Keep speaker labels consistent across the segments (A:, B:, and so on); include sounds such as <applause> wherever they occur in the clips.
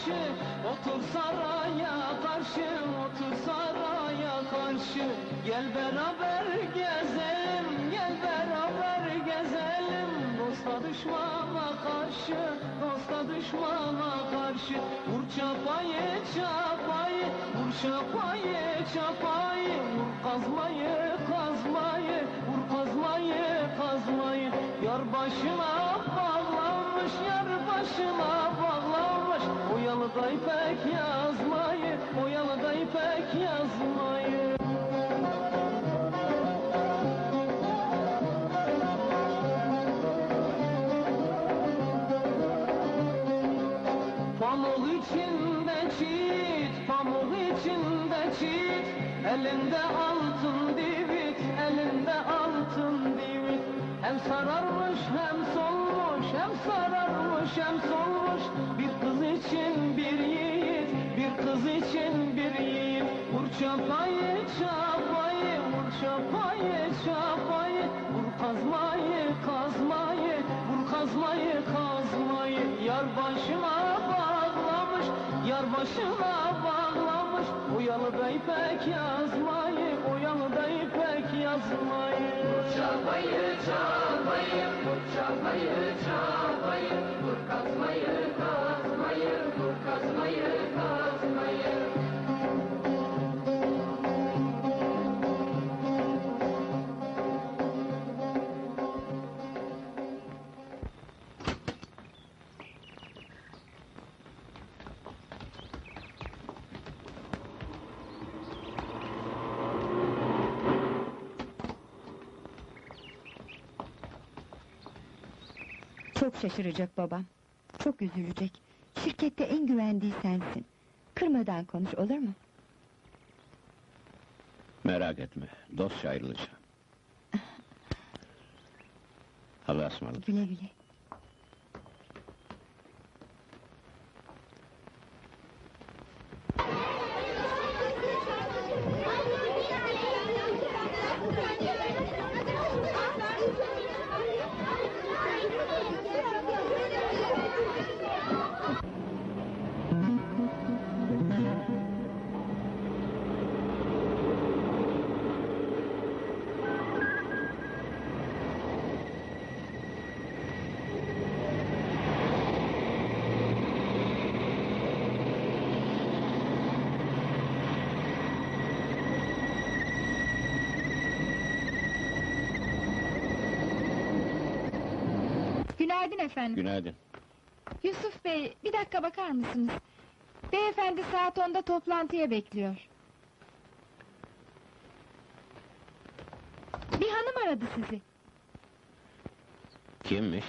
A: başı Otur saraya karşı, otur saraya karşı. Gel beraber gezelim, gel beraber gezelim. Dosta düşmana karşı, dosta düşmana karşı. Vur çapayı çapayı, vur çapayı çapayı. Vur kazmayı kazmayı, vur kazmayı kazmayı. Yar başına bağlanmış, yar başına bağlanmış Oyalı da ipek yazmayı, oyalı da ipek yazmayı. Pamuk içinde çit, pamuk içinde çit Elinde altın divit, elinde altın divit. Hem sararmış hem solmuş, hem sararmış hem solmuş için bir yiğit, bir kız için bir yiğit. Vur çapayı çapayı, vur çapayı çapayı. Vur kazmayı kazmayı, vur kazmayı kazmayı. Yar başına bağlamış, yar başına bağlamış. Oyalı da ipek yazmayı, oyalı da ipek yazmayı.
B: Çabayı çabayı, vur çabayı
C: Çok şaşıracak babam. Çok üzülecek. Şirkette en güvendiği sensin. Kırmadan konuş olur mu?
D: Merak etme, dostça ayrılacağım. Allah'a <laughs> ısmarladık.
C: Güle güle.
E: Efendim.
D: Günaydın.
E: Yusuf Bey, bir dakika bakar mısınız? Beyefendi saat 10'da toplantıya bekliyor. Bir hanım aradı sizi.
D: Kimmiş?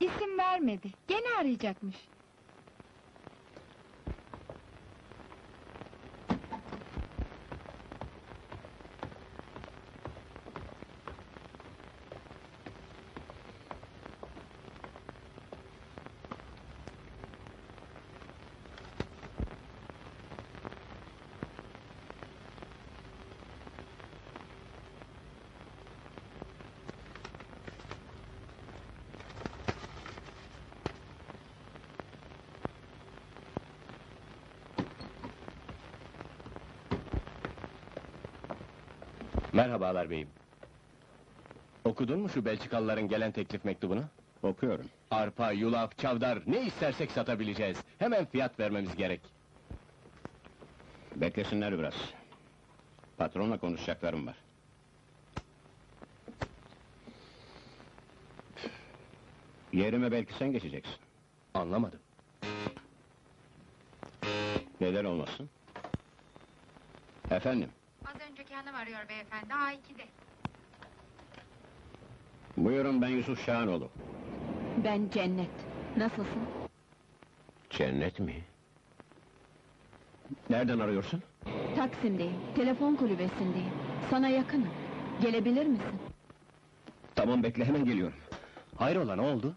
E: İsim vermedi. Gene arayacakmış.
F: Merhabalar beyim. Okudun mu şu Belçikalıların gelen teklif mektubunu?
D: Okuyorum.
F: Arpa, yulaf, çavdar ne istersek satabileceğiz. Hemen fiyat vermemiz gerek.
D: Beklesinler biraz. Patronla konuşacaklarım var. Yerime belki sen geçeceksin.
F: Anlamadım.
D: Neden olmasın? Efendim,
E: arıyor beyefendi, A2'de.
D: buyurun ben Yusuf Şahanoğlu.
C: Ben Cennet. Nasılsın?
D: Cennet mi? Nereden arıyorsun?
C: Taksim'deyim. Telefon kulübesindeyim. Sana yakınım. Gelebilir misin?
D: Tamam bekle hemen geliyorum.
F: Hayrola ne oldu?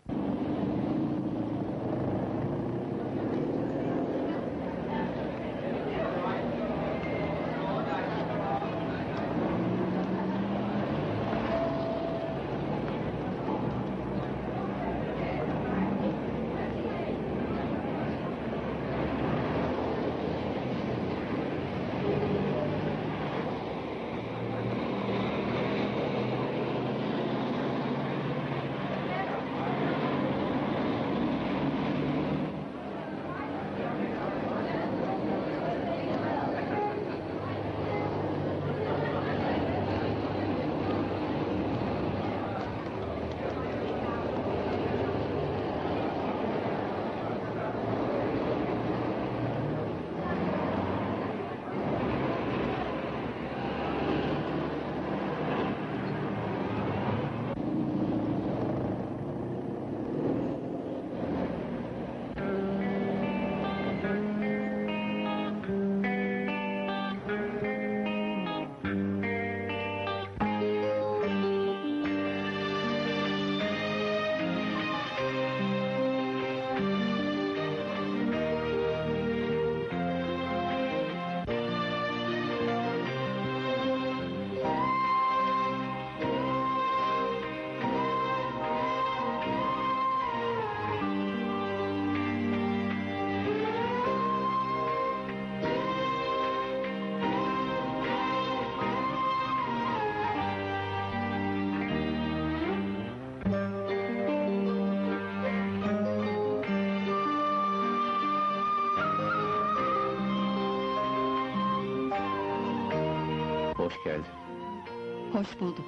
D: Hoş
C: bulduk.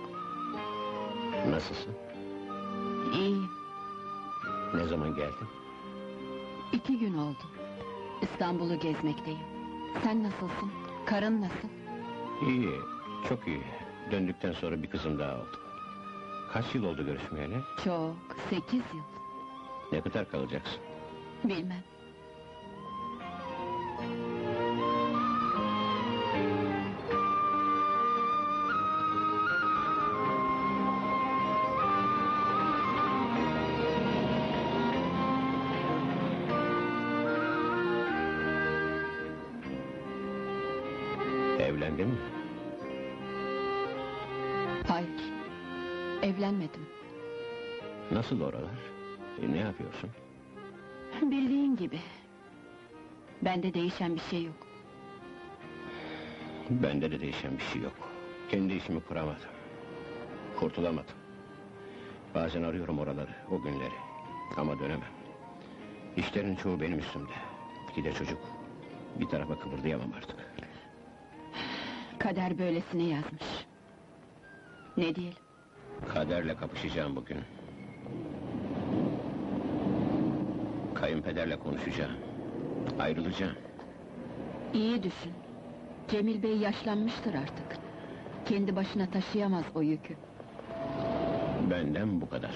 D: Nasılsın?
C: İyiyim.
D: Ne zaman geldin?
C: İki gün oldu. İstanbul'u gezmekteyim. Sen nasılsın? Karın nasıl?
D: İyi, çok iyi. Döndükten sonra bir kızım daha oldu. Kaç yıl oldu görüşmeyeli?
C: Çok. Sekiz yıl.
D: Ne kadar kalacaksın?
C: Bilmem.
D: Nasıl oralar? E, ne yapıyorsun?
C: Bildiğin gibi. Bende değişen bir şey yok.
D: Bende de değişen bir şey yok. Kendi işimi kuramadım. Kurtulamadım. Bazen arıyorum oraları, o günleri. Ama dönemem. İşlerin çoğu benim üstümde. Bir de çocuk. Bir tarafa kıpırdayamam artık.
C: Kader böylesine yazmış. Ne diyelim?
D: Kaderle kapışacağım bugün. Kayınpederle konuşacağım. Ayrılacağım.
C: İyi düşün. Cemil Bey yaşlanmıştır artık. Kendi başına taşıyamaz o yükü.
D: Benden bu kadar.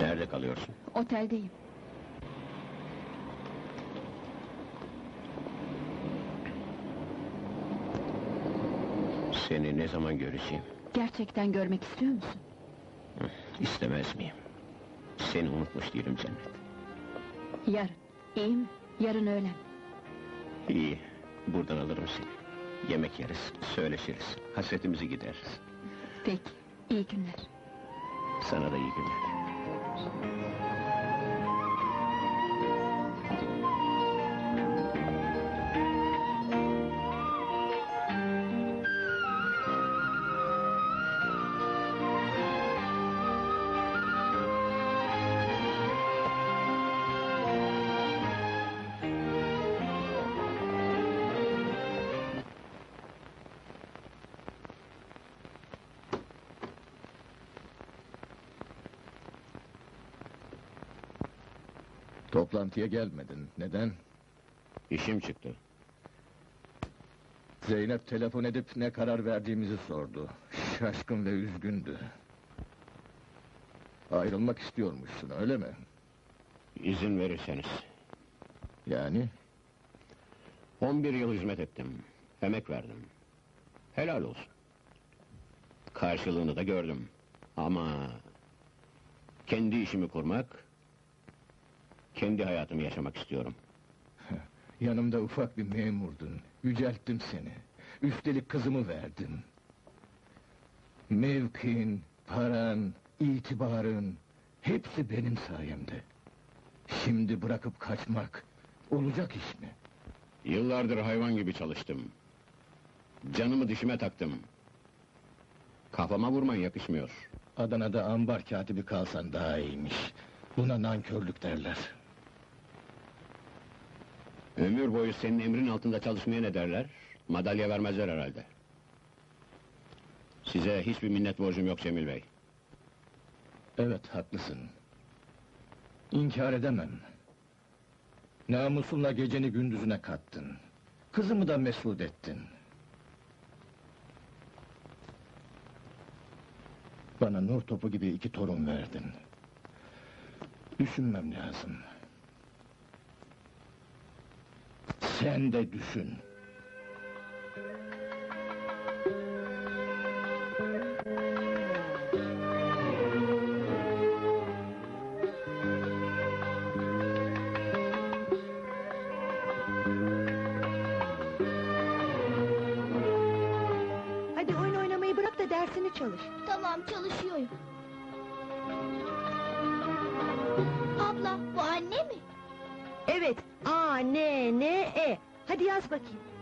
D: Nerede kalıyorsun?
C: Oteldeyim.
D: Seni ne zaman göreceğim?
C: Gerçekten görmek istiyor musun?
D: İstemez miyim? Seni unutmuş değilim cennet.
C: Yarın. İyi mi? Yarın öğlen.
D: İyi, buradan alırım seni. Yemek yeriz, söyleşiriz, hasretimizi gideriz.
C: Peki. İyi günler.
D: Sana da iyi günler.
F: Toplantıya gelmedin. Neden?
D: İşim çıktı.
F: Zeynep telefon edip ne karar verdiğimizi sordu. Şaşkın ve üzgündü. Ayrılmak istiyormuşsun, öyle mi?
D: İzin verirseniz.
F: Yani
D: 11 yıl hizmet ettim. Emek verdim. Helal olsun. Karşılığını da gördüm. Ama... Kendi işimi kurmak... Kendi hayatımı yaşamak istiyorum. <laughs>
F: yanımda ufak bir memurdun. Yücelttim seni. Üstelik kızımı verdim. Mevkin, paran, itibarın... Hepsi benim sayemde. Şimdi bırakıp kaçmak... Olacak iş mi?
D: Yıllardır hayvan gibi çalıştım. Canımı dişime taktım. Kafama vurman yakışmıyor.
F: Adana'da ambar katibi kalsan daha iyiymiş. Buna nankörlük derler.
D: Ömür boyu senin emrin altında çalışmaya ne derler? Madalya vermezler herhalde. Size hiçbir minnet borcum yok Cemil Bey.
F: Evet, haklısın. İnkar edemem. Namusunla geceni gündüzüne kattın. Kızımı da mesut ettin. Bana nur topu gibi iki torun verdin. Düşünmem lazım. Sen de düşün.
C: Bakayım.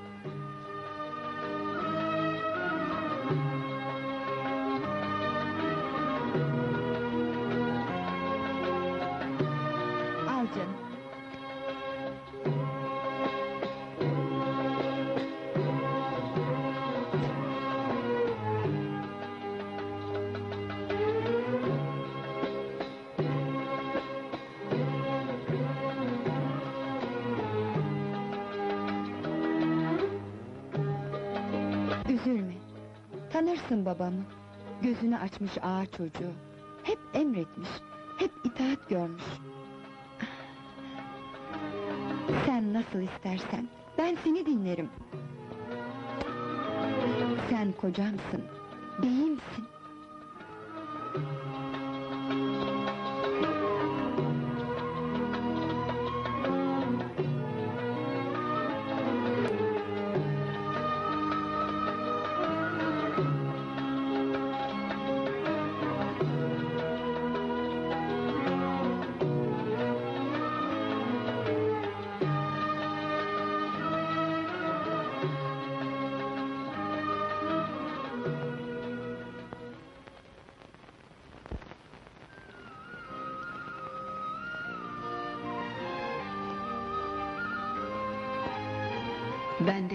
G: Tanırsın babamı. Gözünü açmış ağa çocuğu. Hep emretmiş, hep itaat görmüş. Sen nasıl istersen, ben seni dinlerim. Sen kocamsın, beyimsin.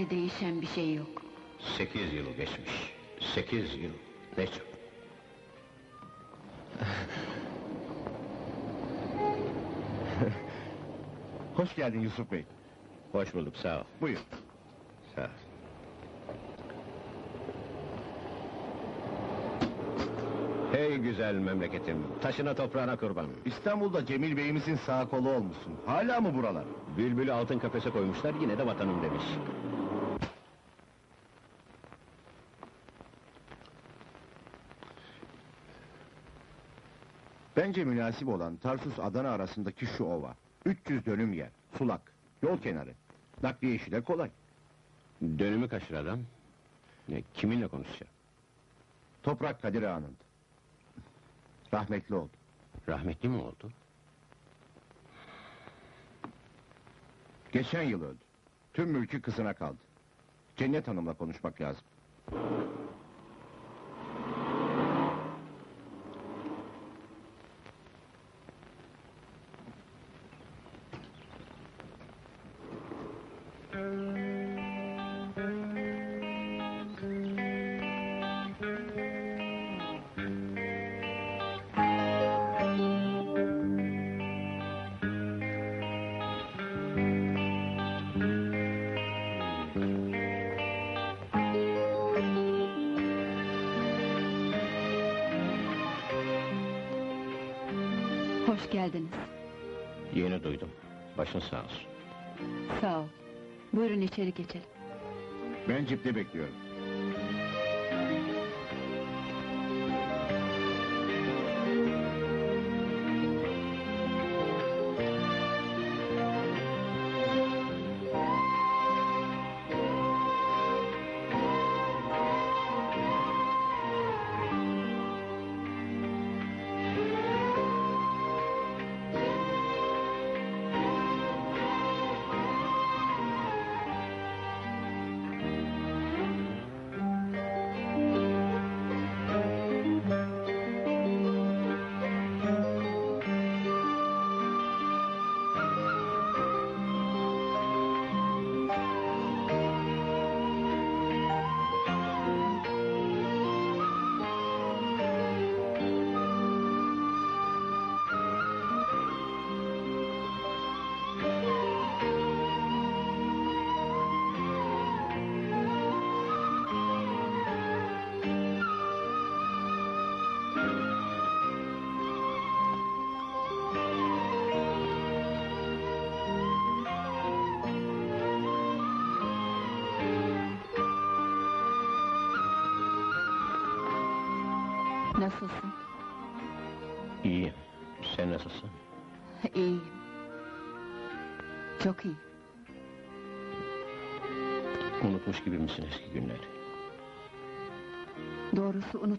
C: Değişen bir şey yok.
D: Sekiz yıl geçmiş. Sekiz yıl. Ne çok. <laughs>
H: Hoş geldin Yusuf Bey.
D: Hoş bulduk, sağ ol.
H: Buyur.
D: Sağ ol. Hey güzel memleketim, taşına toprağına kurban.
H: İstanbul'da Cemil Bey'imizin sağ kolu olmuşsun. Hala mı buralar?
D: Bülbülü altın kafese koymuşlar, yine de vatanım demiş.
H: Bence münasip olan Tarsus-Adana arasındaki şu ova. 300 dönüm yer, sulak, yol kenarı. Nakliye işi de kolay.
D: Dönümü kaçır adam. Ne, kiminle konuşacak?
H: Toprak Kadir Ağa'nın. Rahmetli oldu.
D: Rahmetli mi oldu?
H: Geçen yıl öldü. Tüm mülkü kızına kaldı. Cennet Hanım'la konuşmak lazım.
D: Sağ olsun.
C: Sağ ol. Buyurun içeri geçelim.
H: Ben cipte bekliyorum.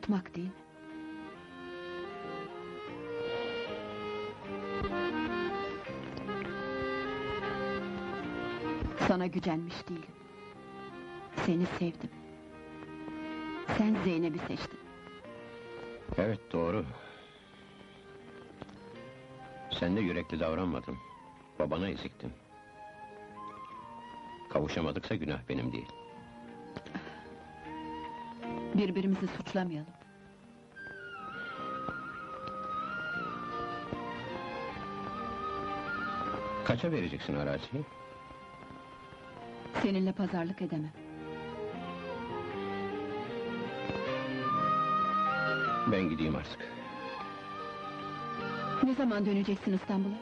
C: Unutmak değil. Sana gücenmiş değilim. Seni sevdim. Sen Zeynep'i seçtin.
D: Evet, doğru. Sen de yürekli davranmadın. Babana eziktin. Kavuşamadıksa günah benim değil.
C: Birbirimizi suçlamayalım.
D: Kaça vereceksin araziyi?
C: Seninle pazarlık edemem.
D: Ben gideyim artık.
I: Ne zaman döneceksin İstanbul'a?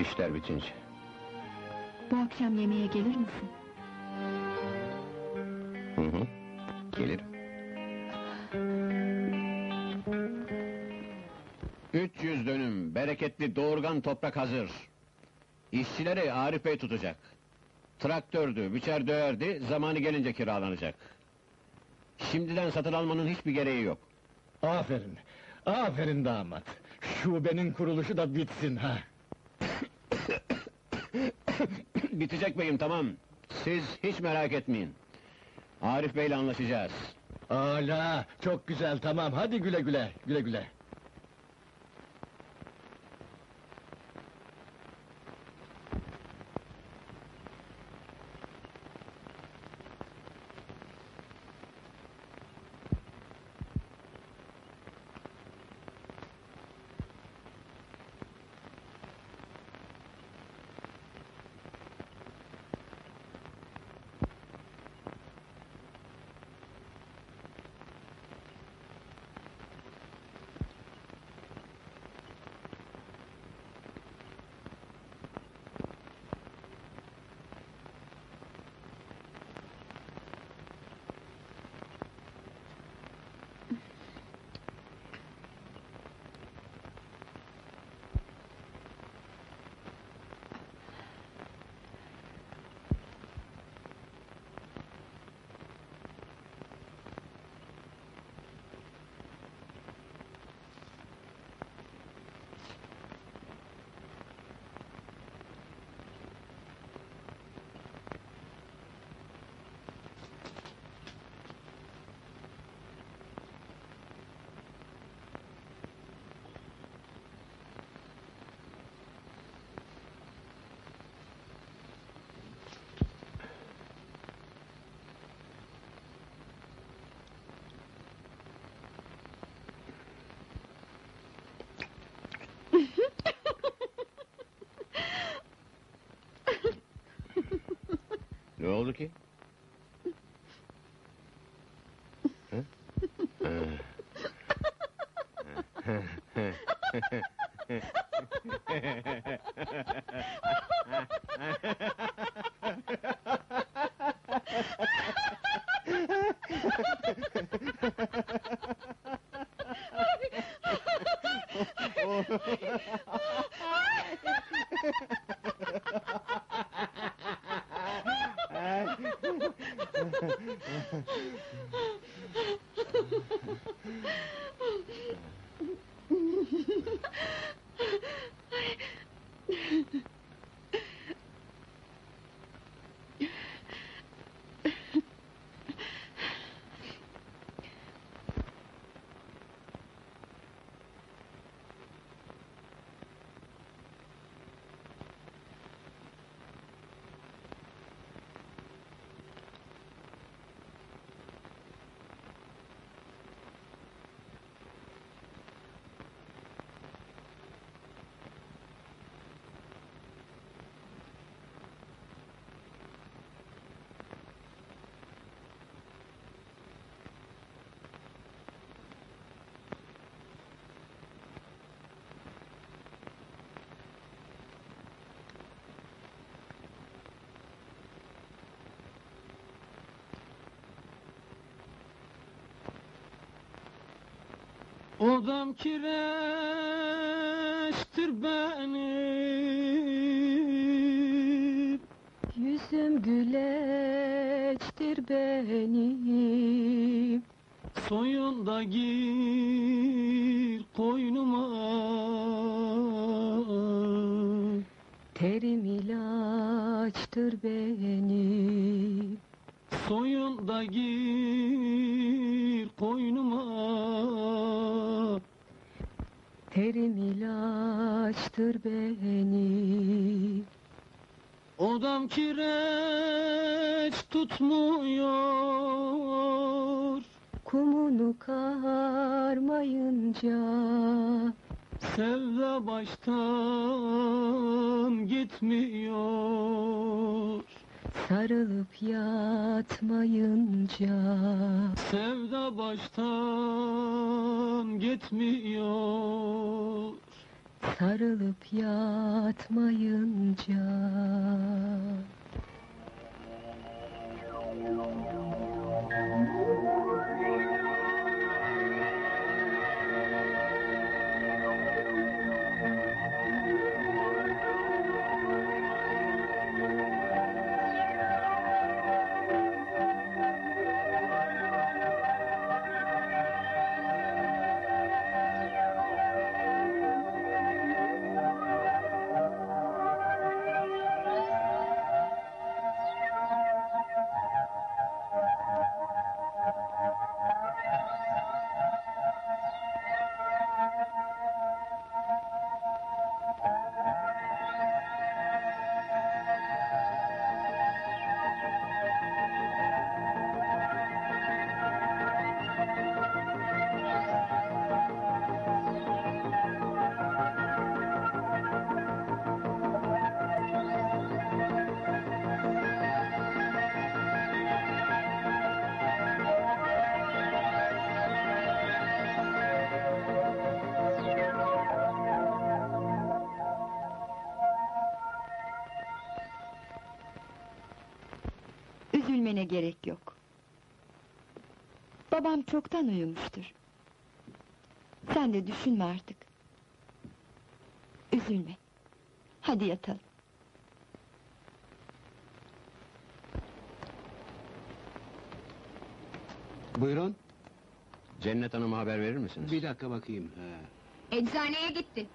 D: İşler bitince.
I: Bu akşam yemeğe gelir misin?
D: Bereketli doğurgan toprak hazır. İşçileri Arif Bey tutacak. Traktördü, biçer döverdi, zamanı gelince kiralanacak. Şimdiden satın almanın hiçbir gereği yok.
F: Aferin, aferin damat. Şubenin kuruluşu da bitsin ha. <coughs>
D: Bitecek beyim tamam. Siz hiç merak etmeyin. Arif Bey'le anlaşacağız.
F: Ala, çok güzel tamam. Hadi güle güle, güle güle.
D: Oldu ki? Hı? <laughs>
A: Odam kireçtir benim
I: Yüzüm güleçtir benim
A: Soyun da gir koynuma.
I: Terim ilaçtır benim
A: Soyun da gir koynuma
I: Terim ilaçtır benim
A: Odam kireç tutmuyor.
I: Kumunu karmayınca
A: Sevda baştan gitmiyor
G: Sarılıp yatmayınca.
A: Sevda baştan gitmiyor.
G: Sarılıp yatmayınca
C: Üzülmene gerek yok. Babam çoktan uyumuştur. Sen de düşünme artık. Üzülme. Hadi yatalım.
D: Buyurun. Cennet Hanım'a haber verir misiniz?
J: Bir dakika bakayım.
K: Eczaneye gitti.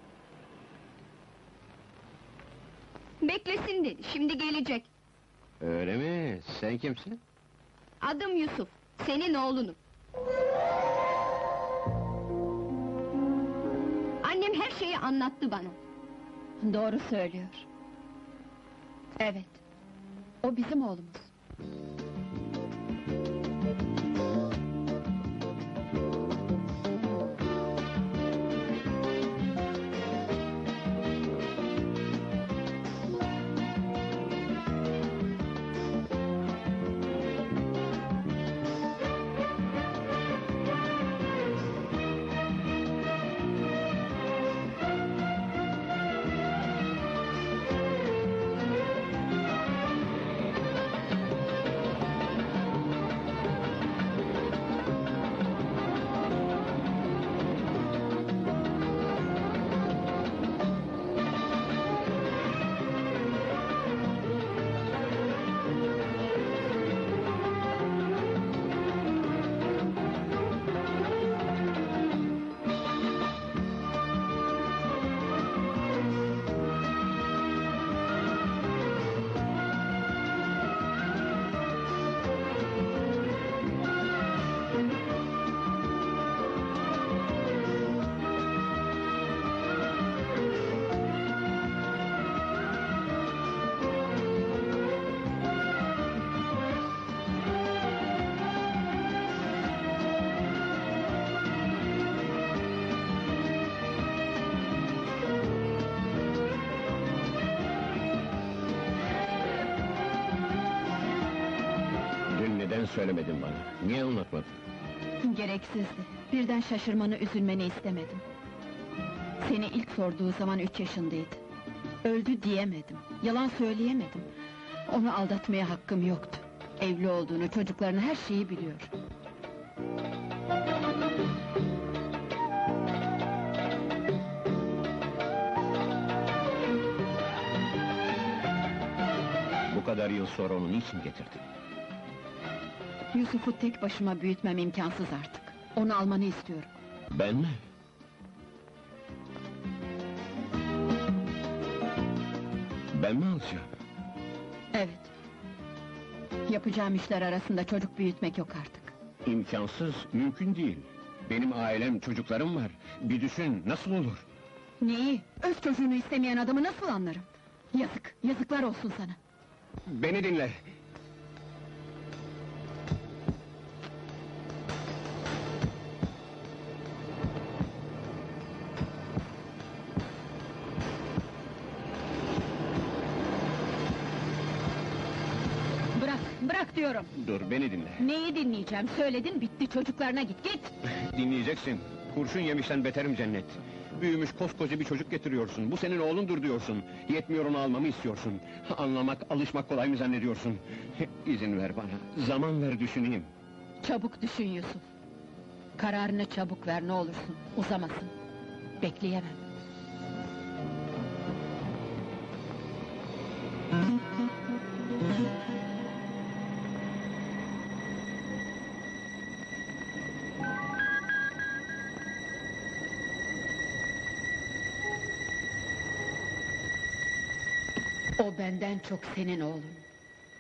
K: Beklesin dedi, şimdi gelecek.
D: Öyle mi? Sen kimsin?
K: Adım Yusuf, senin oğlunum. Annem her şeyi anlattı bana.
C: Doğru söylüyor. Evet. O bizim oğlumuz.
D: Anlatmadın?
C: Gereksizdi. Birden şaşırmanı, üzülmeni istemedim. Seni ilk sorduğu zaman üç yaşındaydı. Öldü diyemedim, yalan söyleyemedim. Onu aldatmaya hakkım yoktu. Evli olduğunu, çocuklarını, her şeyi biliyor.
D: Bu kadar yıl sonra onu niçin getirdin?
C: Yusuf'u tek başıma büyütmem imkansız artık. Onu almanı istiyorum.
D: Ben mi? Ben mi alacağım?
C: Evet. Yapacağım işler arasında çocuk büyütmek yok artık.
D: İmkansız, mümkün değil. Benim ailem, çocuklarım var. Bir düşün, nasıl olur?
C: Neyi? Öz çocuğunu istemeyen adamı nasıl anlarım? Yazık, yazıklar olsun sana.
D: Beni dinle. Dur, beni dinle.
C: Neyi dinleyeceğim? Söyledin, bitti. Çocuklarına git, git! <laughs>
D: Dinleyeceksin. Kurşun yemişten beterim cennet. Büyümüş koskoca bir çocuk getiriyorsun. Bu senin oğlundur diyorsun. Yetmiyor onu almamı istiyorsun. <laughs> Anlamak, alışmak kolay mı zannediyorsun? <laughs> İzin ver bana. Zaman ver düşüneyim.
C: Çabuk düşün Yusuf. Kararını çabuk ver, ne olursun. Uzamasın. Bekleyemem. Benden çok senin oğlun.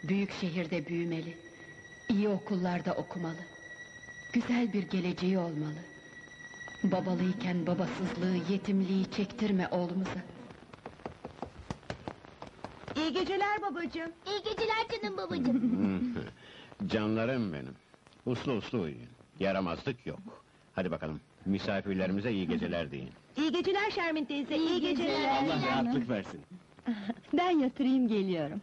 C: Büyük şehirde büyümeli. iyi okullarda okumalı. Güzel bir geleceği olmalı. Babalıyken babasızlığı, yetimliği çektirme oğlumuza.
E: İyi geceler babacığım.
K: İyi geceler canım babacığım. <laughs>
D: Canlarım benim. Uslu uslu uyuyun. Yaramazlık yok. Hadi bakalım. Misafirlerimize iyi geceler deyin.
E: İyi geceler Şermin teyze, iyi, geceler.
D: Allah rahatlık versin. <laughs>
G: Ben yatırayım geliyorum.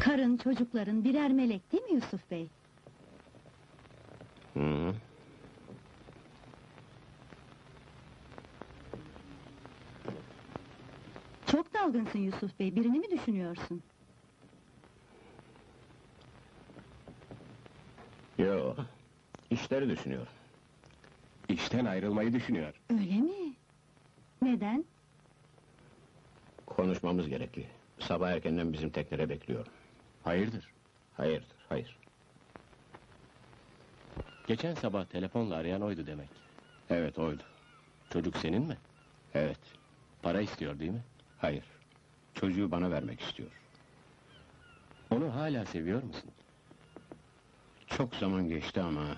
G: Karın, çocukların birer melek değil mi Yusuf Bey?
D: Hı -hı.
G: Çok dalgınsın Yusuf Bey, birini mi düşünüyorsun?
D: Yo. İşleri düşünüyorum. İşten ayrılmayı düşünüyor.
G: Öyle mi? Neden?
D: Konuşmamız gerekli. Sabah erkenden bizim teknere bekliyorum.
J: Hayırdır?
D: Hayırdır, hayır.
J: Geçen sabah telefonla arayan oydu demek.
D: Evet, oydu.
J: Çocuk senin mi?
D: Evet,
J: Para istiyor değil mi?
D: hayır. Çocuğu bana vermek istiyor.
J: Onu hala seviyor musun?
D: Çok zaman geçti ama...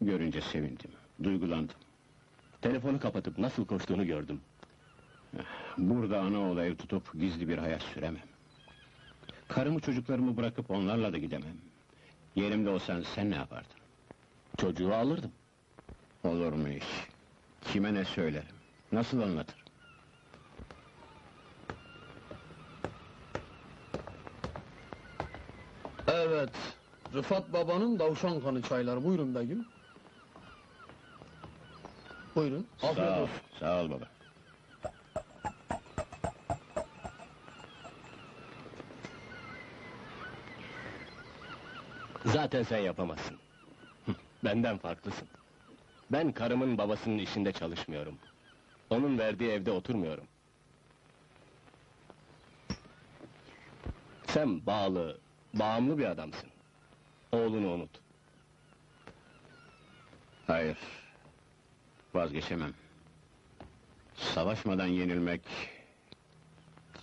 D: ...görünce sevindim, duygulandım.
J: Telefonu kapatıp nasıl koştuğunu gördüm.
D: Burada ana ev tutup gizli bir hayat süremem. Karımı çocuklarımı bırakıp onlarla da gidemem. Yerimde olsan sen ne yapardın?
J: Çocuğu alırdım.
D: Olur mu iş? Kime ne söylerim? Nasıl anlatırım?
A: Evet, Rıfat babanın davşan kanı çayları. Buyurun beyim. Buyurun, afiyet
D: Sağ ol,
A: olsun.
D: sağ ol baba.
J: Zaten sen yapamazsın. Benden farklısın. Ben karımın babasının işinde çalışmıyorum. Onun verdiği evde oturmuyorum. Sen bağlı, bağımlı bir adamsın. Oğlunu unut.
D: Hayır. Vazgeçemem. Savaşmadan yenilmek...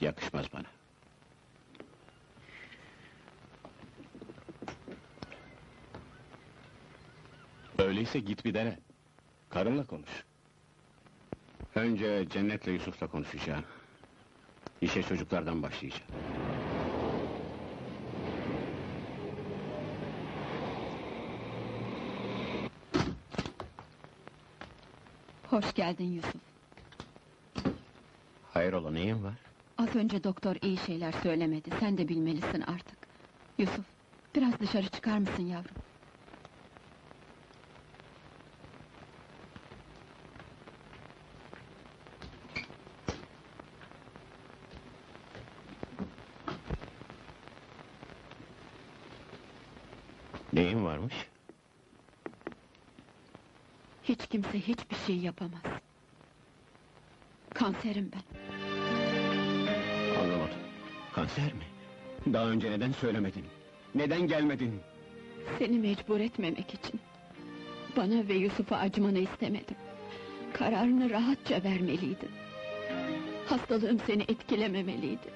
D: ...yakışmaz bana.
J: Öyleyse git bir dene. Karınla konuş.
D: Önce Cennet'le Yusuf'la konuşacağım. İşe çocuklardan başlayacağım.
C: Hoş geldin Yusuf.
D: Hayrola neyin var?
C: Az önce doktor iyi şeyler söylemedi, sen de bilmelisin artık. Yusuf, biraz dışarı çıkar mısın yavrum?
D: Neyin varmış?
C: Hiç kimse hiçbir şey yapamaz. Kanserim ben.
D: Anlamadım. Kanser mi? Daha önce neden söylemedin? Neden gelmedin?
C: Seni mecbur etmemek için. Bana ve Yusuf'a acımanı istemedim. Kararını rahatça vermeliydin. Hastalığım seni etkilememeliydi.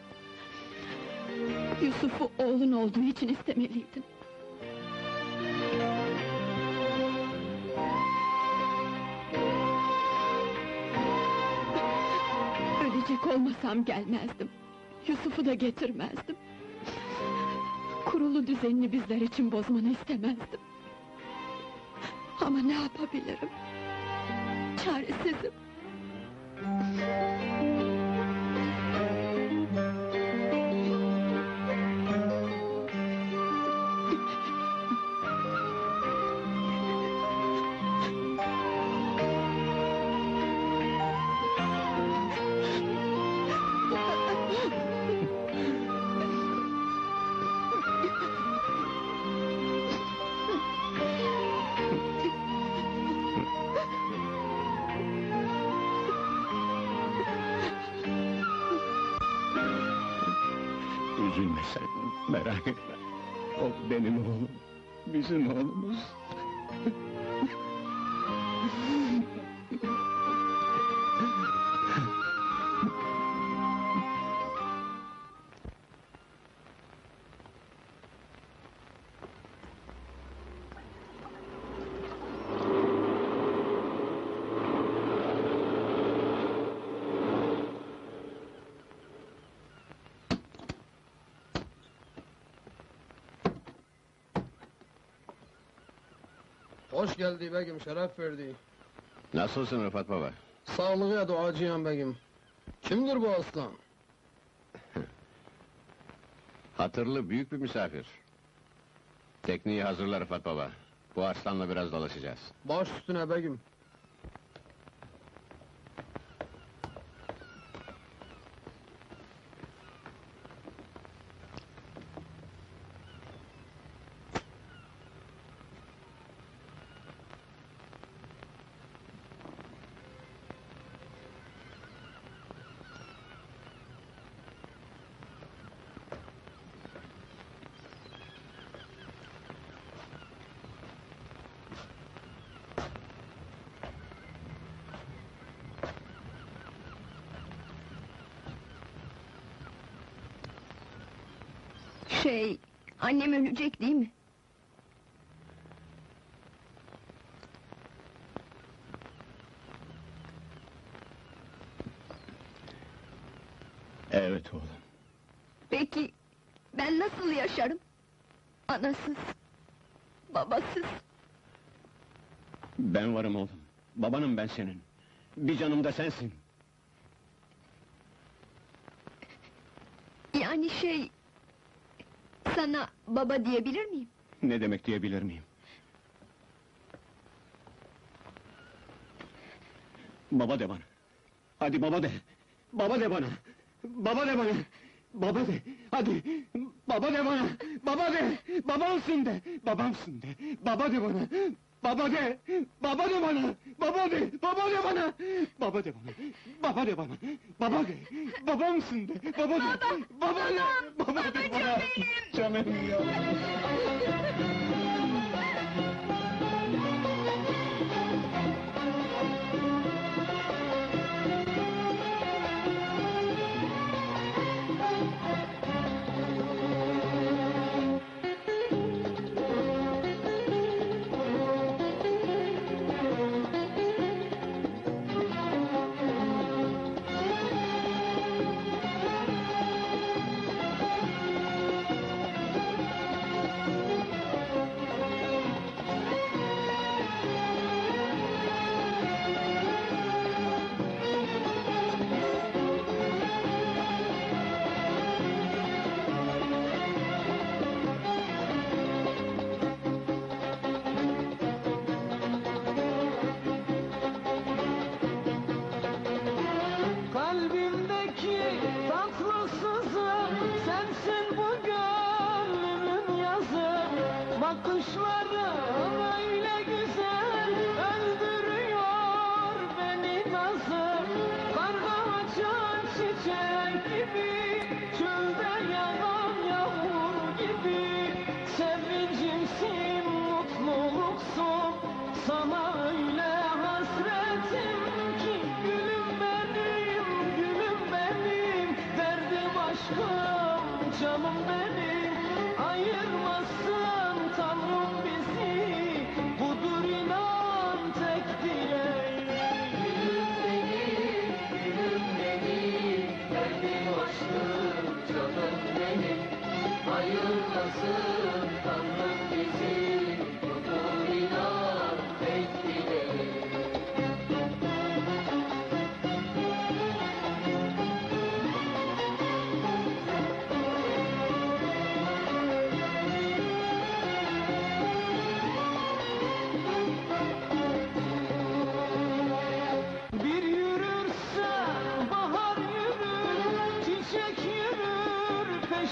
C: Yusuf'u oğlun olduğu için istemeliydin. Ölecek olmasam gelmezdim. Yusuf'u da getirmezdim. Kurulu düzenini bizler için bozmanı istemezdim. Ama ne yapabilirim? Çaresizim.
L: Hoş geldi begim, şeref verdi.
A: Nasılsın Rıfat baba?
L: Sağlığa duacıyım begim. Kimdir bu aslan? <laughs>
A: Hatırlı büyük bir misafir. Tekniği hazırla Rıfat baba. Bu arslanla biraz dolaşacağız.
L: Baş üstüne begim.
K: Şey, annem ölecek değil mi?
A: Evet oğlum.
K: Peki, ben nasıl yaşarım? Anasız, babasız.
A: Ben varım oğlum. Babanım ben senin. Bir canım da sensin.
K: Yani şey... Sana baba diyebilir miyim?
A: Ne demek diyebilir miyim? Baba de bana. Hadi baba de. Baba de bana. Baba de bana. Baba de. Hadi. Baba de bana. Baba de. Babamsın de. Babamsın de. Baba de bana. Baba de. Baba de bana. Baba de. Baba de bana. Baba de bana. Baba de bana. Baba de. Babamsın de. Baba de. Baba de. Baba de bana. Canım ya.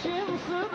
M: 心思。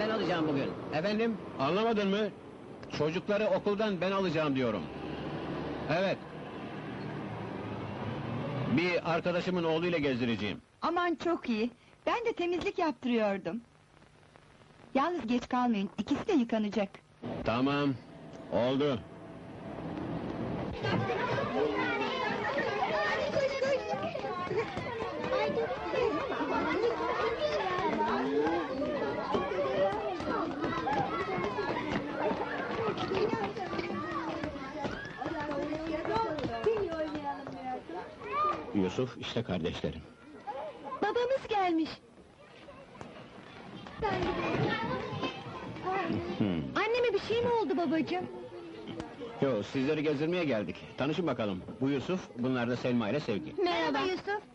D: Ben alacağım bugün. Efendim? Anlamadın mı? Çocukları okuldan ben alacağım diyorum. Evet. Bir arkadaşımın oğluyla gezdireceğim.
A: Aman çok iyi. Ben de temizlik yaptırıyordum. Yalnız geç kalmayın, ikisi de yıkanacak.
D: Tamam. Oldu. <laughs> Yusuf, işte kardeşlerin.
A: Babamız gelmiş.
D: Hmm.
A: Anneme bir şey mi oldu babacığım?
D: Yo, sizleri gezdirmeye geldik. Tanışın bakalım. Bu Yusuf, bunlar da Selma ile Sevgi.
A: Merhaba Yusuf.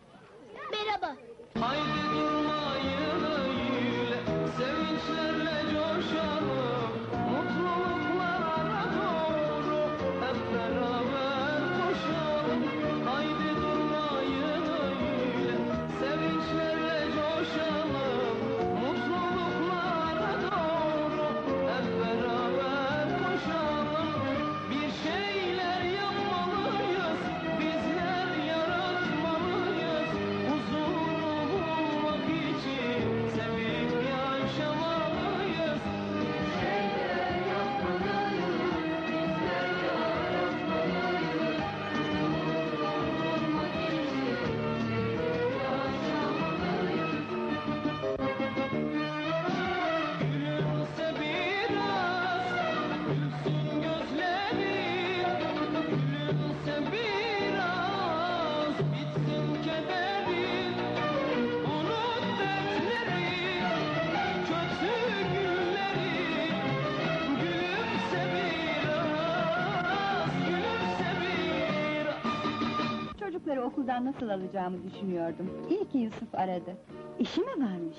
A: Okuldan nasıl alacağımı düşünüyordum. İyi ki Yusuf aradı. İşi mi varmış?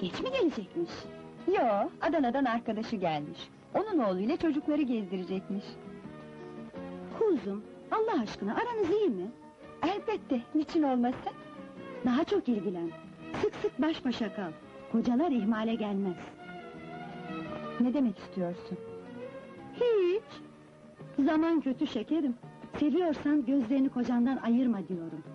A: Geç mi gelecekmiş? Yo, Adana'dan arkadaşı gelmiş. Onun oğluyla çocukları gezdirecekmiş. Kuzum, Allah aşkına aranız iyi mi? Elbette, niçin olmasın? Daha çok ilgilen. Sık sık baş başa kal. Kocalar ihmale gelmez. Ne demek istiyorsun? Hiç. Zaman kötü şekerim. Seviyorsan gözlerini kocandan ayırma diyorum.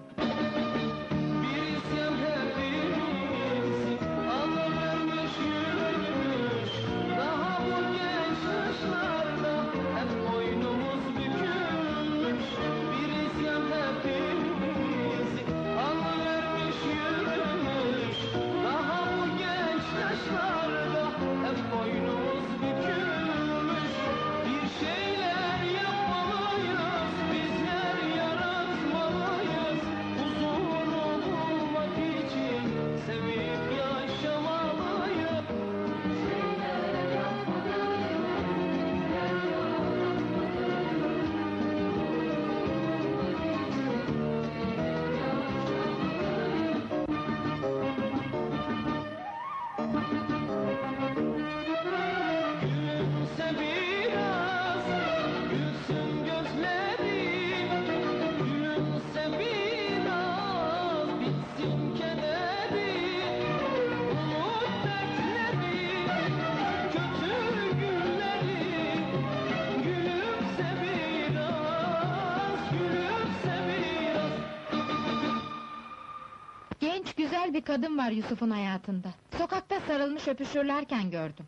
N: Genç
E: güzel bir kadın var Yusuf'un hayatında. Sokakta sarılmış öpüşürlerken gördüm.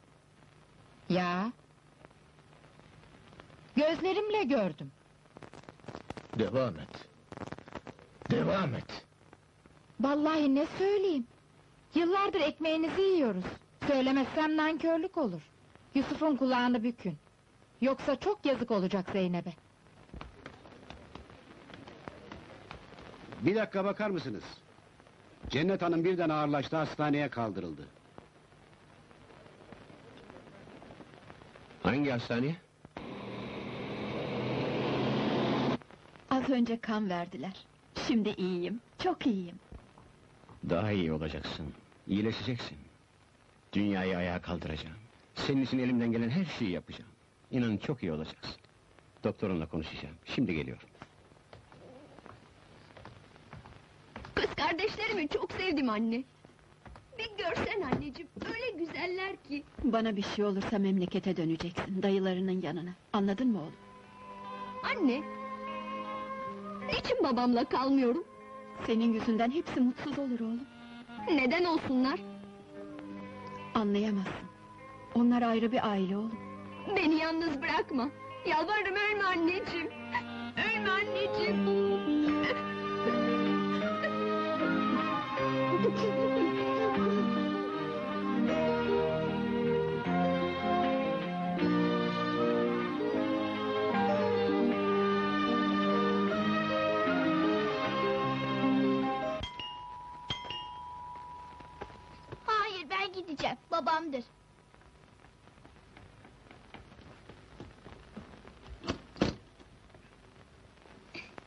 E: Ya. Gözlerimle gördüm.
F: Devam et. Devam et.
E: Vallahi ne söyleyeyim? Yıllardır ekmeğinizi yiyoruz. Söylemezsem nankörlük olur. Yusuf'un kulağını bükün. Yoksa çok yazık olacak Zeynep'e.
O: Bir dakika bakar mısınız? Cennet Hanım birden ağırlaştı, hastaneye kaldırıldı.
D: Hangi hastane?
C: Az önce kan verdiler. Şimdi iyiyim, çok iyiyim.
D: Daha iyi olacaksın. İyileşeceksin. Dünyayı ayağa kaldıracağım. Senin için elimden gelen her şeyi yapacağım. İnan çok iyi olacaksın. Doktorunla konuşacağım. Şimdi geliyorum.
C: Kız kardeşlerimi çok sevdim anne.
K: Bir görsen anneciğim, öyle güzeller ki.
C: Bana bir şey olursa memlekete döneceksin, dayılarının yanına. Anladın mı oğlum?
K: Anne! Niçin babamla kalmıyorum?
C: Senin yüzünden hepsi mutsuz olur oğlum.
K: Neden olsunlar?
C: Anlayamazsın. Onlar ayrı bir aile oğlum.
K: Beni yalnız bırakma. Yalvarırım ölme anneciğim. Ölme anneciğim. Hayır ben gideceğim. Babamdır.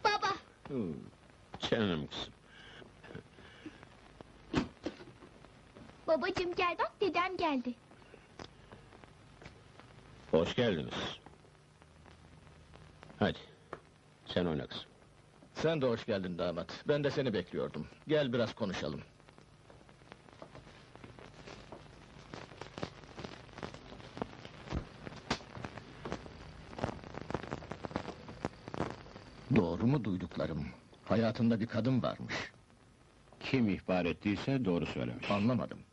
K: Baba.
D: Canım kızım.
K: Babacığım gel bak dedem geldi.
D: Hoş geldiniz. Hadi. Sen oyna kızım.
F: Sen de hoş geldin damat. Ben de seni bekliyordum. Gel biraz konuşalım. Doğru mu duyduklarım? Hayatında bir kadın varmış.
D: Kim ihbar ettiyse doğru söylemiş.
F: Anlamadım.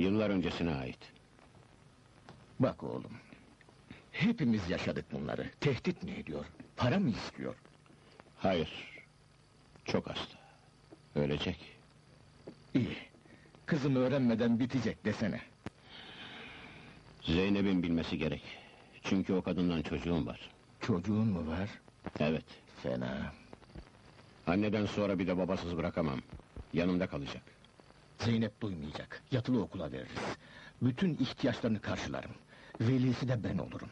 D: Yıllar öncesine ait.
F: Bak oğlum. Hepimiz yaşadık bunları. Tehdit mi ediyor? Para mı istiyor?
D: Hayır. Çok hasta. Ölecek.
F: İyi. Kızım öğrenmeden bitecek desene.
D: Zeynep'in bilmesi gerek. Çünkü o kadından çocuğum var.
F: Çocuğun mu var?
D: Evet.
F: Fena.
D: Anneden sonra bir de babasız bırakamam. Yanımda kalacak.
F: Zeynep duymayacak. Yatılı okula veririz. Bütün ihtiyaçlarını karşılarım. Velisi de ben olurum.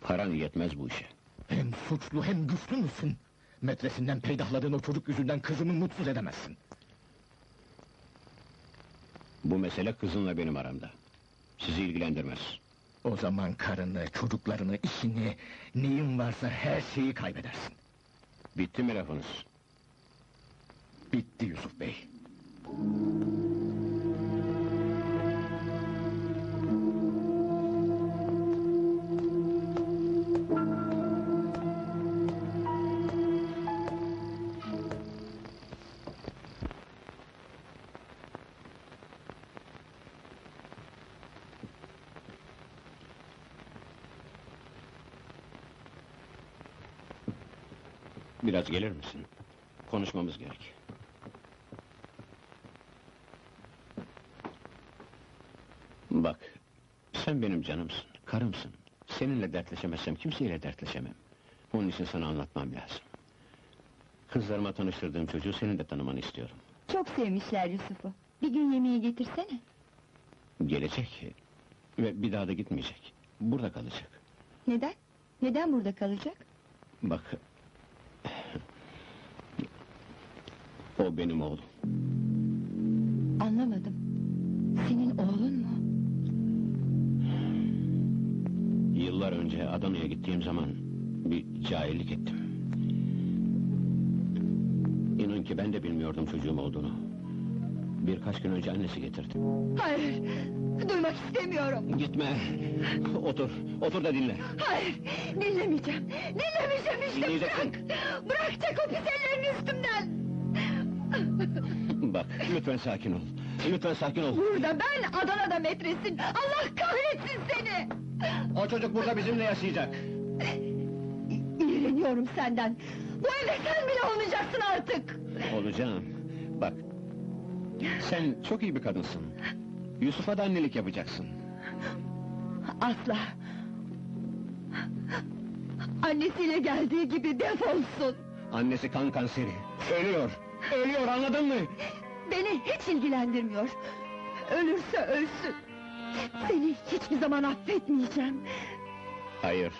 D: Paran yetmez bu işe.
F: Hem suçlu hem güçlü müsün? Metresinden peydahladığın o çocuk yüzünden kızımı mutsuz edemezsin.
D: Bu mesele kızınla benim aramda. Sizi ilgilendirmez.
F: O zaman karını, çocuklarını, işini, neyin varsa her şeyi kaybedersin.
D: Bitti mi lafınız?
F: Bitti Yusuf Bey.
D: Biraz gelir misin? Konuşmamız gerek. Bak, sen benim canımsın, karımsın. Seninle dertleşemezsem kimseyle dertleşemem. Onun için sana anlatmam lazım. Kızlarıma tanıştırdığım çocuğu senin de tanımanı istiyorum.
P: Çok sevmişler Yusuf'u. Bir gün yemeğe getirsene.
D: Gelecek ve bir daha da gitmeyecek. Burada kalacak.
P: Neden? Neden burada kalacak?
D: Bak... O benim oğlum.
P: Anlamadım.
D: Önce Adana'ya gittiğim zaman bir cahillik ettim. İnan ki ben de bilmiyordum çocuğum olduğunu. Birkaç gün önce annesi getirdi.
G: Hayır, duymak istemiyorum.
D: Gitme! Otur, otur da dinle.
G: Hayır, dinlemeyeceğim. Dinlemeyeceğim işte bırak! Bırak çek o pis ellerini üstümden!
D: Bak, lütfen sakin ol. Lütfen sakin ol.
G: Burada ben, Adana'da metresin! Allah kahretsin seni!
D: O çocuk burada bizimle yaşayacak.
G: İğreniyorum senden! Bu evde sen bile olmayacaksın artık!
D: Olacağım. Bak, sen çok iyi bir kadınsın. Yusuf'a da annelik yapacaksın.
G: Asla! Annesiyle geldiği gibi defolsun!
D: Annesi kan kanseri. Ölüyor. Ölüyor anladın mı?
G: Beni hiç ilgilendirmiyor. Ölürse ölsün. Seni hiçbir zaman affetmeyeceğim.
D: Hayır.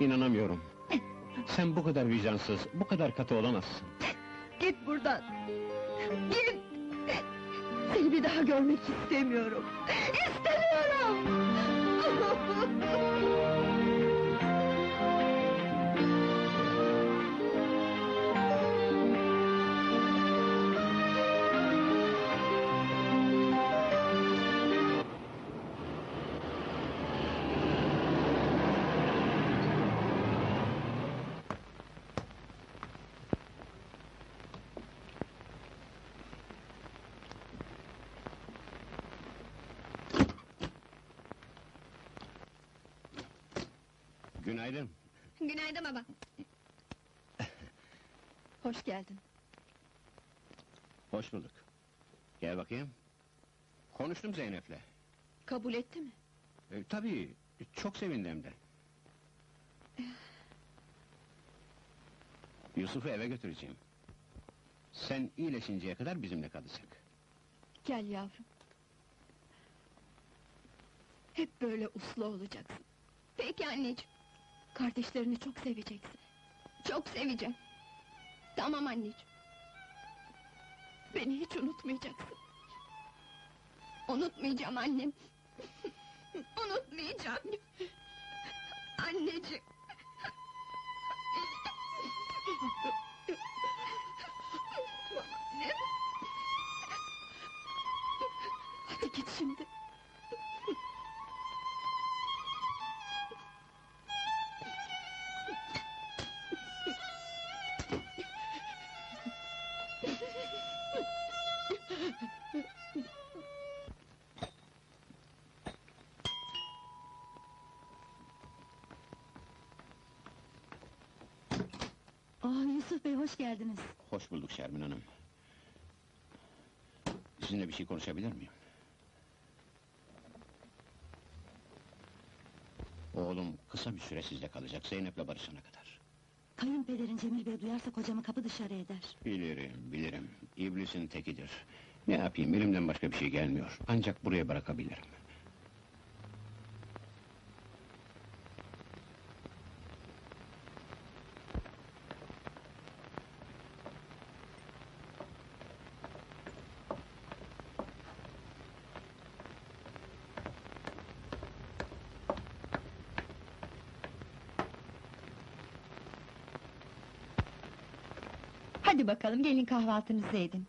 D: İnanamıyorum. Sen bu kadar vicdansız, bu kadar katı olamazsın.
G: Git buradan. Git. Seni bir daha görmek istemiyorum. İstemiyorum.
D: Günaydın
K: baba.
C: Hoş geldin.
D: Hoş bulduk. Gel bakayım. Konuştum Zeynep'le.
C: Kabul etti mi?
D: E, tabii, çok sevindi hem de. <sighs> Yusuf'u eve götüreceğim. Sen iyileşinceye kadar bizimle kalacak.
C: Gel yavrum. Hep böyle uslu olacaksın.
K: Peki anneciğim,
C: Kardeşlerini çok seveceksin.
K: çok seveceğim. Tamam anneciğim,
C: Beni hiç unutmayacaksın.
K: unutmayacağım annem. <laughs> unutmayacağım. Anneciğim.
C: Hadi git şimdi.
G: Geldiniz.
D: Hoş bulduk Şermin Hanım. Sizinle bir şey konuşabilir miyim? Oğlum kısa bir süre sizde kalacak, Zeynep'le barışana kadar.
G: Kayınpederin Cemil Bey duyarsa kocamı kapı dışarı eder.
D: Bilirim, bilirim. İblisin tekidir. Ne yapayım, elimden başka bir şey gelmiyor. Ancak buraya bırakabilirim.
G: Hadi bakalım gelin kahvaltınızı edin.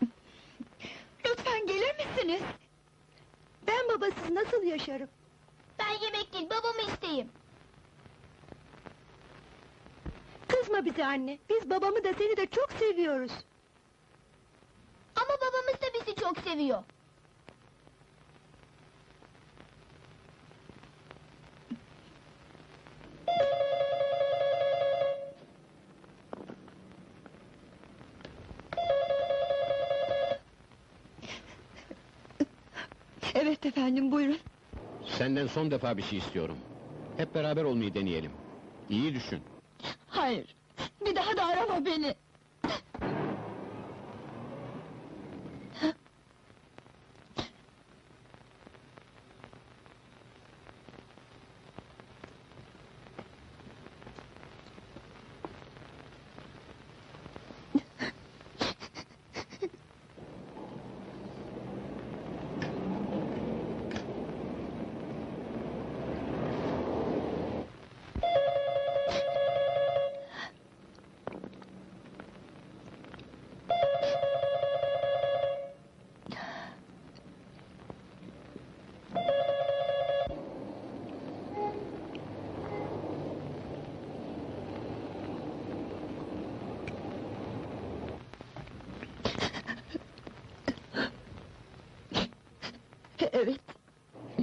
G: <laughs> Lütfen gelir misiniz? Ben babasız nasıl yaşarım?
K: Ben yemek değil, babamı isteyeyim.
G: Kızma bize anne, biz babamı da seni de çok seviyoruz.
K: Ama babamız da bizi çok seviyor.
G: Efendim, buyurun.
D: Senden son defa bir şey istiyorum. Hep beraber olmayı deneyelim. İyi düşün.
G: Hayır, bir daha da arama beni.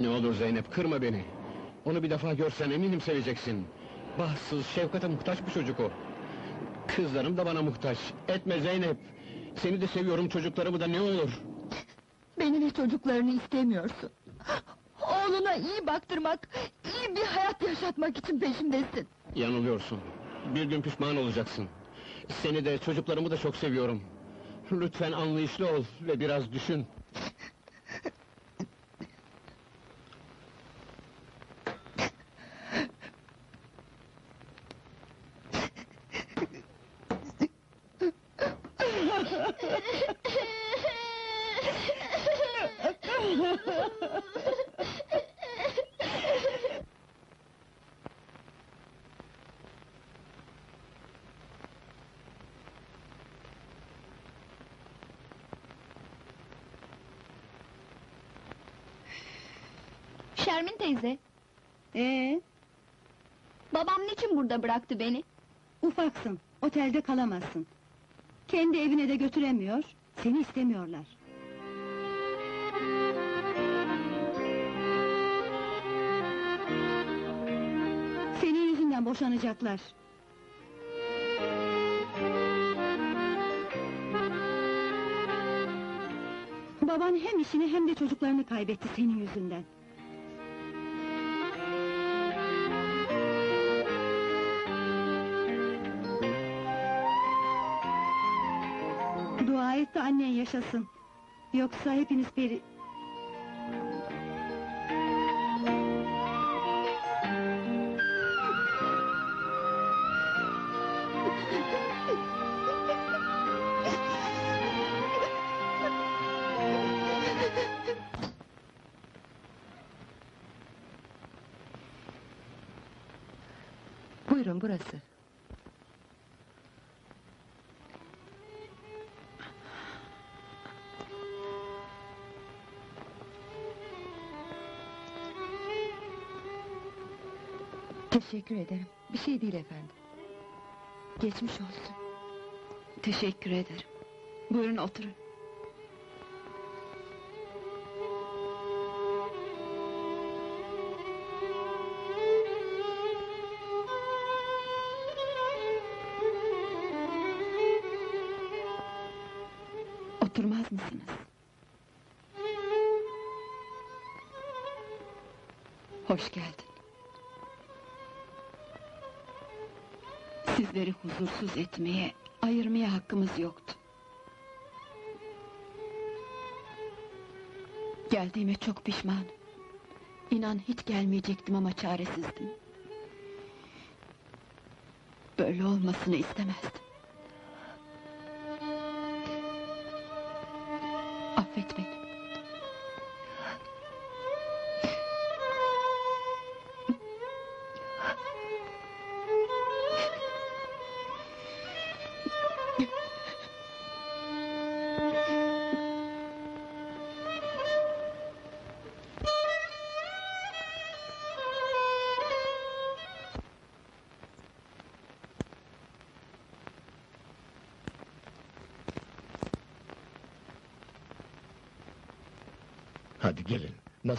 D: Ne olur Zeynep, kırma beni. Onu bir defa görsen eminim seveceksin. Bahtsız, şefkate muhtaç bir çocuk o. Kızlarım da bana muhtaç. Etme Zeynep. Seni de seviyorum, çocuklarımı da ne olur.
G: beni ve çocuklarını istemiyorsun. Oğluna iyi baktırmak, iyi bir hayat yaşatmak için peşimdesin.
D: Yanılıyorsun. Bir gün pişman olacaksın. Seni de, çocuklarımı da çok seviyorum. Lütfen anlayışlı ol ve biraz düşün.
K: bıraktı beni.
G: Ufaksın, otelde kalamazsın. Kendi evine de götüremiyor, seni istemiyorlar.
Q: Senin yüzünden boşanacaklar. Baban hem işini hem de çocuklarını kaybetti senin yüzünden. Dua et de annen yaşasın. Yoksa hepiniz peri...
G: Teşekkür ederim. Bir şey değil efendim. Geçmiş olsun.
C: Teşekkür ederim. Buyurun oturun. Huzursuz etmeye, ayırmaya hakkımız yoktu. Geldiğime çok pişmanım. İnan hiç gelmeyecektim ama çaresizdim. Böyle olmasını istemezdim. Affet beni.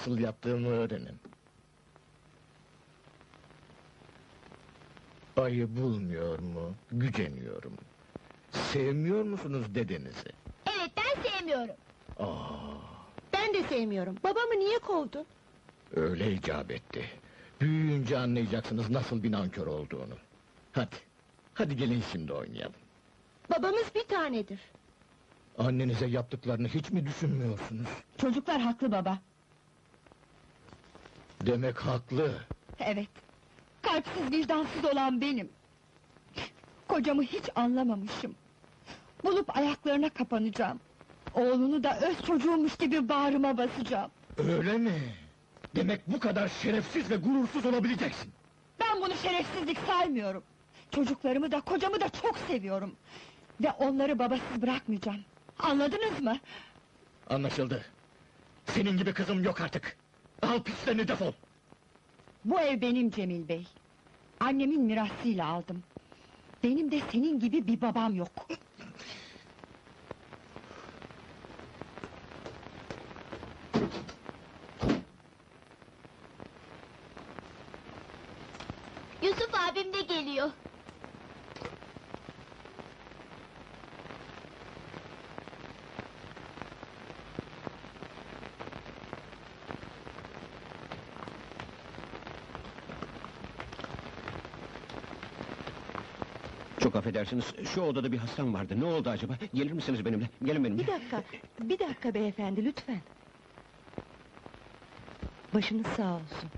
F: Nasıl yaptığımı öğrenin. Ayı bulmuyor mu? Güceniyorum. Sevmiyor musunuz dedenizi?
R: Evet ben sevmiyorum.
F: Aa,
R: Ben de sevmiyorum. Babamı niye kovdun?
F: öyle icap etti. Büyüyünce anlayacaksınız nasıl bir nankör olduğunu. Hadi, hadi gelin şimdi oynayalım.
R: Babamız bir tanedir.
F: Annenize yaptıklarını hiç mi düşünmüyorsunuz?
G: Çocuklar haklı baba.
F: Demek haklı.
G: Evet. Kalpsiz vicdansız olan benim. Kocamı hiç anlamamışım. Bulup ayaklarına kapanacağım. Oğlunu da öz çocuğummuş gibi bağrıma basacağım.
F: Öyle mi? Demek bu kadar şerefsiz ve gurursuz olabileceksin.
G: Ben bunu şerefsizlik saymıyorum. Çocuklarımı da kocamı da çok seviyorum. Ve onları babasız bırakmayacağım. Anladınız mı?
F: Anlaşıldı. Senin gibi kızım yok artık. Al pislerini defol.
G: Bu ev benim Cemil Bey. Annemin mirasıyla aldım. Benim de senin gibi bir babam yok.
R: Yusuf abim de geliyor.
D: Çok affedersiniz, şu odada bir hastam vardı. Ne oldu acaba? Gelir misiniz benimle? Gelin benimle.
G: Bir dakika, bir dakika beyefendi lütfen. Başınız sağ olsun.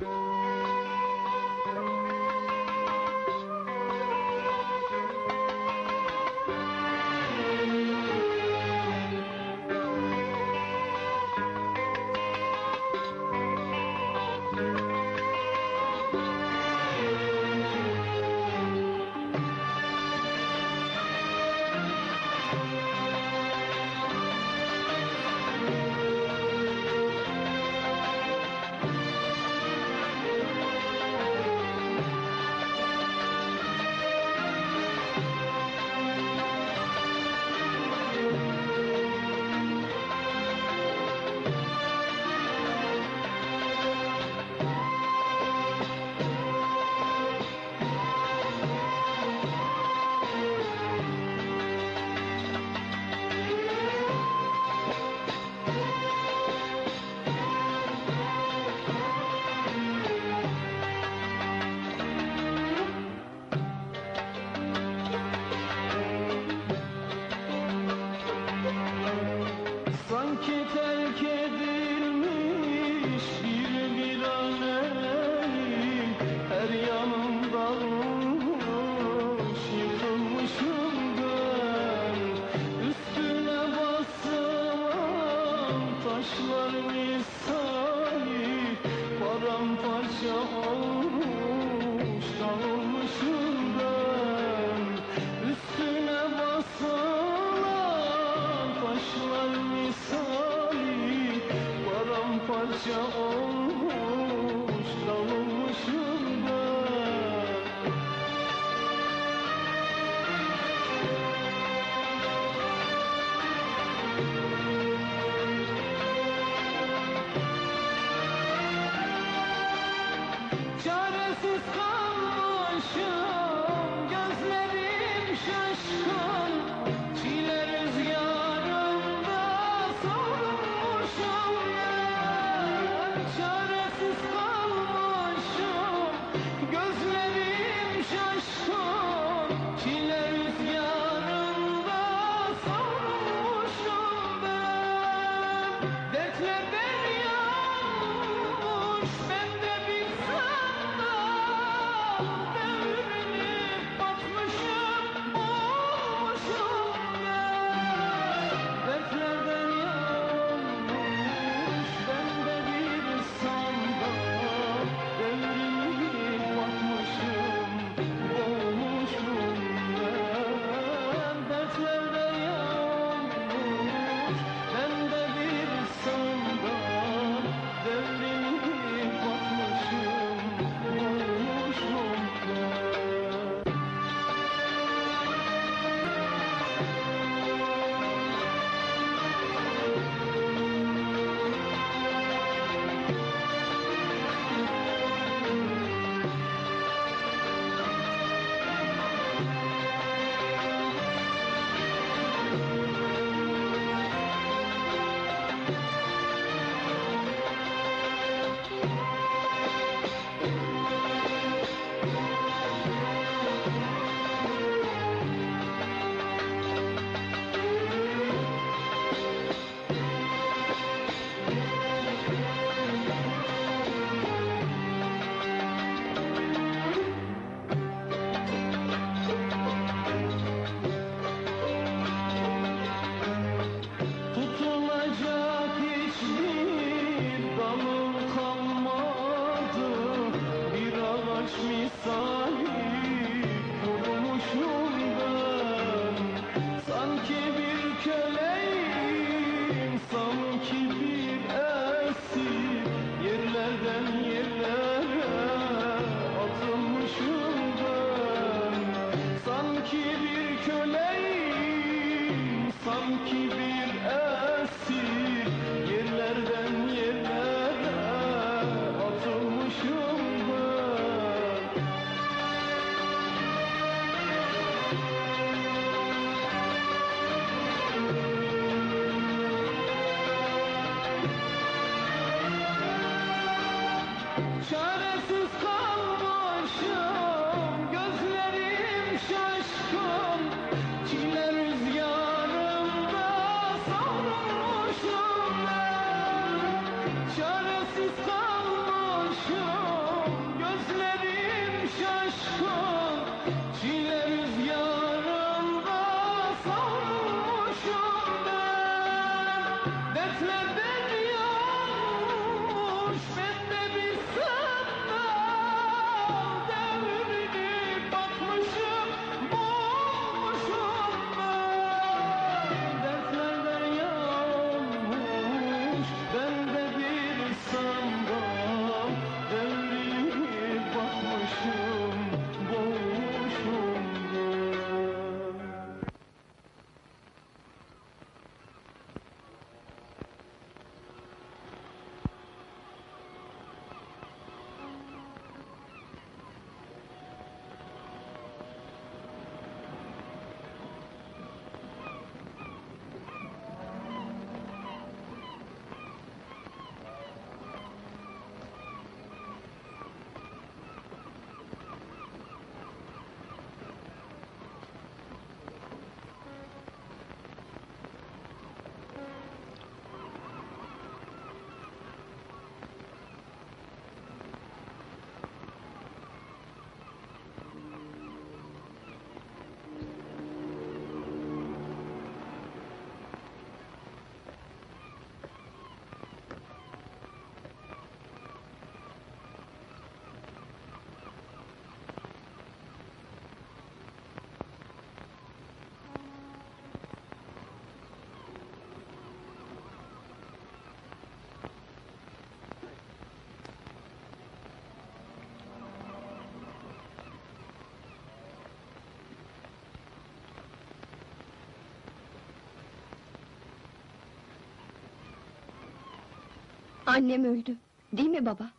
K: Annem öldü. Değil mi baba?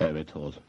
D: Evet oğlum.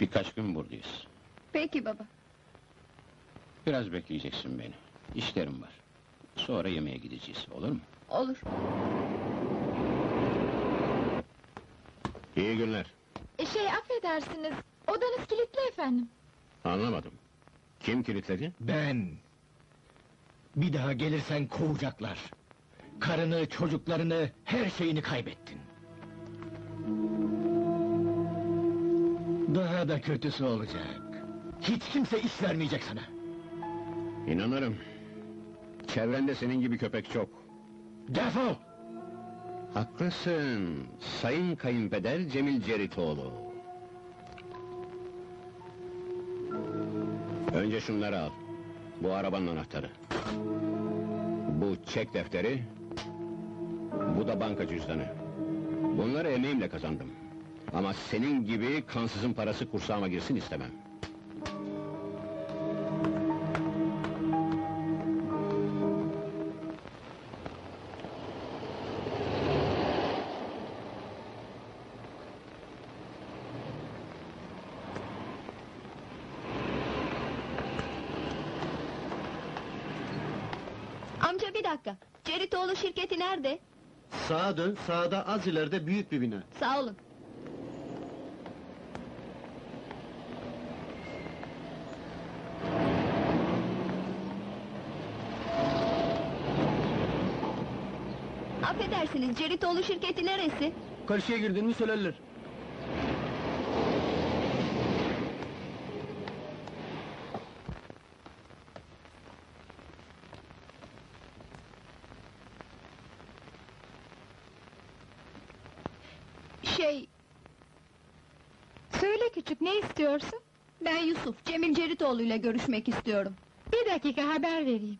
D: Birkaç gün buradayız.
K: Peki baba.
D: Biraz bekleyeceksin beni. İşlerim var. Sonra yemeğe gideceğiz, olur mu?
K: Olur.
D: İyi günler.
K: Şey affedersiniz. Odanız kilitli efendim.
D: Anlamadım. Kim kilitledi?
F: Ben. Bir daha gelirsen kovacaklar. Karını, çocuklarını, her şeyini kaybettin. Daha da kötüsü olacak. Hiç kimse iş vermeyecek sana.
D: İnanırım. Çevrende senin gibi köpek çok.
F: Defol!
D: Haklısın. Sayın Kayınpeder Cemil Ceritoğlu. Önce şunları al. Bu arabanın anahtarı. Bu çek defteri. Bu da banka cüzdanı. Bunları emeğimle kazandım. Ama senin gibi kansızın parası kursağıma girsin istemem.
K: Amca bir dakika. Ceritoğlu şirketi nerede?
O: Sağa dön, sağda az ileride büyük bir bina.
K: Sağ olun. Affedersiniz, Ceritoğlu şirketi neresi?
O: Karşıya girdiğini söylerler.
K: Şey... Söyle küçük, ne istiyorsun? Ben Yusuf, Cemil Ceritoğlu ile görüşmek istiyorum.
E: Bir dakika haber vereyim.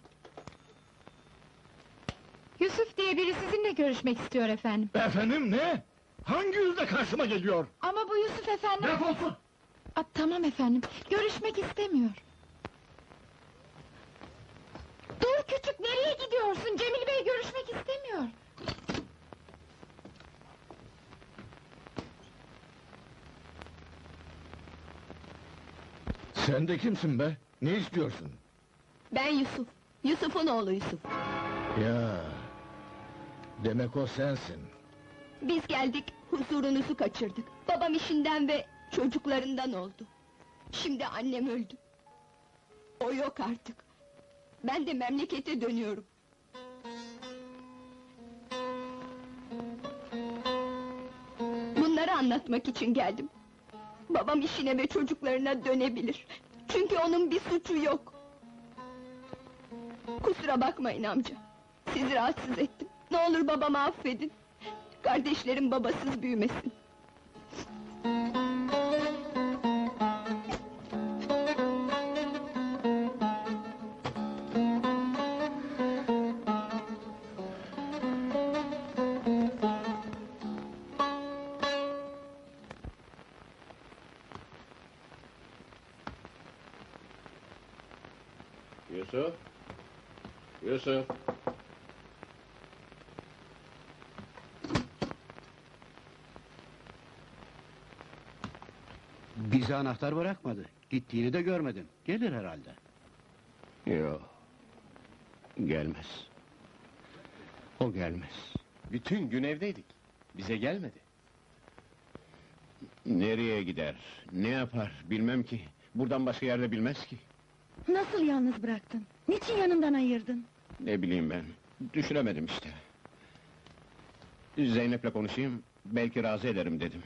E: Yusuf diye biri sizinle görüşmek istiyor efendim.
F: Efendim ne? Hangi yüzle karşıma geliyor?
E: Ama bu Yusuf efendim...
F: Defolsun!
E: Aa, tamam efendim, görüşmek istemiyor. Dur küçük, nereye gidiyorsun? Cemil Bey görüşmek istemiyor.
F: Sen de kimsin be? Ne istiyorsun?
K: Ben Yusuf, Yusuf'un oğlu Yusuf.
F: Ya... Demek o sensin.
K: Biz geldik, huzurunuzu kaçırdık. Babam işinden ve çocuklarından oldu. Şimdi annem öldü. O yok artık. Ben de memlekete dönüyorum. Bunları anlatmak için geldim. Babam işine ve çocuklarına dönebilir. Çünkü onun bir suçu yok. Kusura bakmayın amca. Sizi rahatsız ettim. Ne olur babamı affedin. Kardeşlerim babasız büyümesin.
D: Bize anahtar bırakmadı. Gittiğini de görmedim. Gelir herhalde.
A: Yok. Gelmez. O gelmez.
O: Bütün gün evdeydik. Bize gelmedi.
A: Nereye gider? Ne yapar? Bilmem ki. Buradan başka yerde bilmez ki.
G: Nasıl yalnız bıraktın? Niçin yanından ayırdın?
A: Ne bileyim ben. Düşünemedim işte. Zeynep'le konuşayım. Belki razı ederim dedim.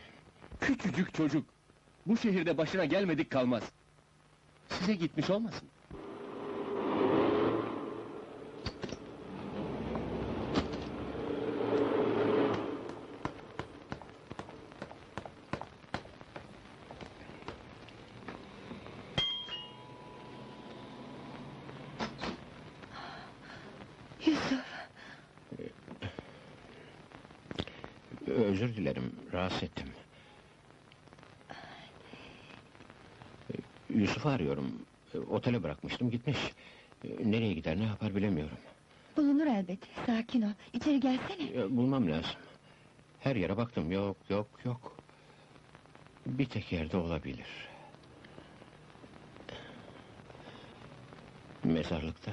O: Küçücük çocuk. Bu şehirde başına gelmedik kalmaz. Size gitmiş olmasın?
G: Yusuf,
A: Özür dilerim, rahatsız ettim. Yusuf'u arıyorum. Otele bırakmıştım, gitmiş. Nereye gider, ne yapar bilemiyorum.
G: bulunur elbet. Sakin ol. İçeri gelsene.
A: Ya, Bulmam lazım. Her yere baktım, yok, yok, yok. Bir tek yerde olabilir. Mezarlıkta.